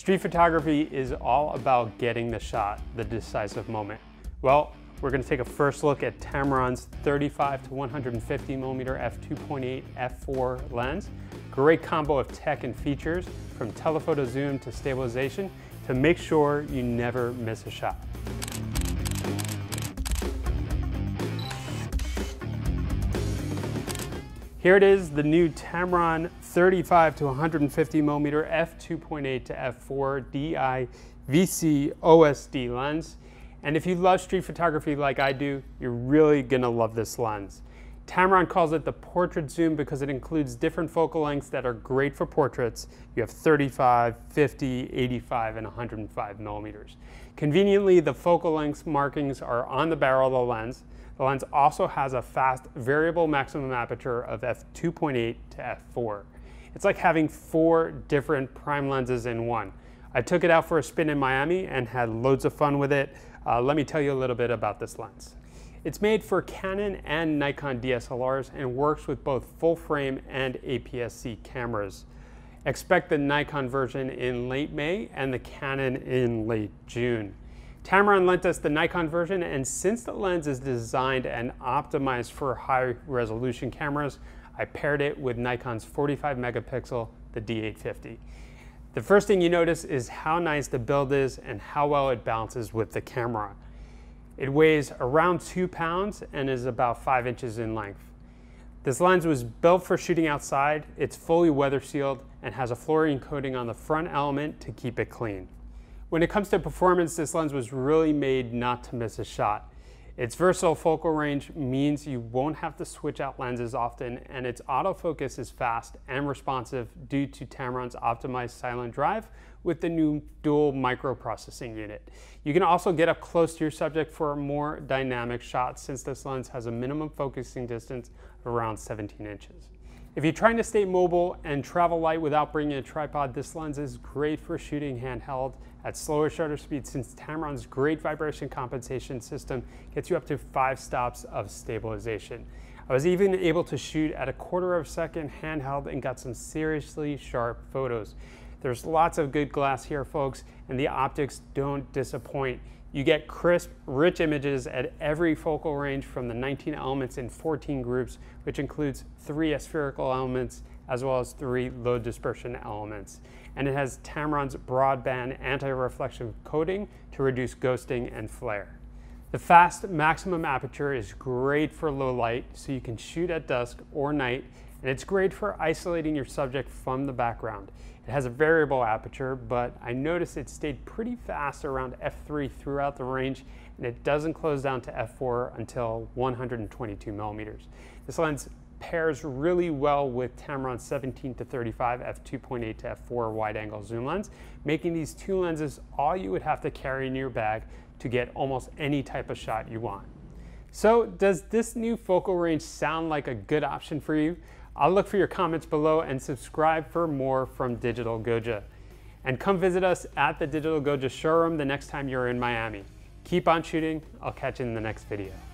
Street photography is all about getting the shot, the decisive moment. Well, we're gonna take a first look at Tamron's 35 to 150 millimeter f2.8 f4 lens. Great combo of tech and features from telephoto zoom to stabilization to make sure you never miss a shot. Here it is, the new Tamron 35 to 150 millimeter f2.8 to f4 DI VC OSD lens. And if you love street photography like I do, you're really gonna love this lens. Tamron calls it the portrait zoom because it includes different focal lengths that are great for portraits. You have 35, 50, 85, and 105 millimeters. Conveniently, the focal length markings are on the barrel of the lens. The lens also has a fast variable maximum aperture of f2.8 to f4. It's like having four different prime lenses in one. I took it out for a spin in Miami and had loads of fun with it. Uh, let me tell you a little bit about this lens. It's made for Canon and Nikon DSLRs and works with both full frame and APS-C cameras. Expect the Nikon version in late May and the Canon in late June. Tamron lent us the Nikon version, and since the lens is designed and optimized for high resolution cameras, I paired it with Nikon's 45 megapixel, the D850. The first thing you notice is how nice the build is and how well it balances with the camera. It weighs around two pounds and is about five inches in length. This lens was built for shooting outside, it's fully weather sealed, and has a fluorine coating on the front element to keep it clean. When it comes to performance, this lens was really made not to miss a shot. Its versatile focal range means you won't have to switch out lenses often, and its autofocus is fast and responsive due to Tamron's optimized silent drive with the new dual microprocessing unit. You can also get up close to your subject for a more dynamic shot since this lens has a minimum focusing distance of around 17 inches. If you're trying to stay mobile and travel light without bringing a tripod, this lens is great for shooting handheld at slower shutter speeds since Tamron's great vibration compensation system gets you up to five stops of stabilization. I was even able to shoot at a quarter of a second handheld and got some seriously sharp photos. There's lots of good glass here, folks, and the optics don't disappoint. You get crisp, rich images at every focal range from the 19 elements in 14 groups, which includes three aspherical elements as well as three low dispersion elements. And it has Tamron's broadband anti-reflection coating to reduce ghosting and flare. The fast maximum aperture is great for low light, so you can shoot at dusk or night, and it's great for isolating your subject from the background. It has a variable aperture, but I noticed it stayed pretty fast around f3 throughout the range, and it doesn't close down to f4 until 122 millimeters. This lens pairs really well with Tamron 17 to 35 f2.8 to f4 wide angle zoom lens, making these two lenses all you would have to carry in your bag to get almost any type of shot you want. So does this new focal range sound like a good option for you? I'll look for your comments below and subscribe for more from Digital Goja. And come visit us at the Digital Goja showroom the next time you're in Miami. Keep on shooting. I'll catch you in the next video.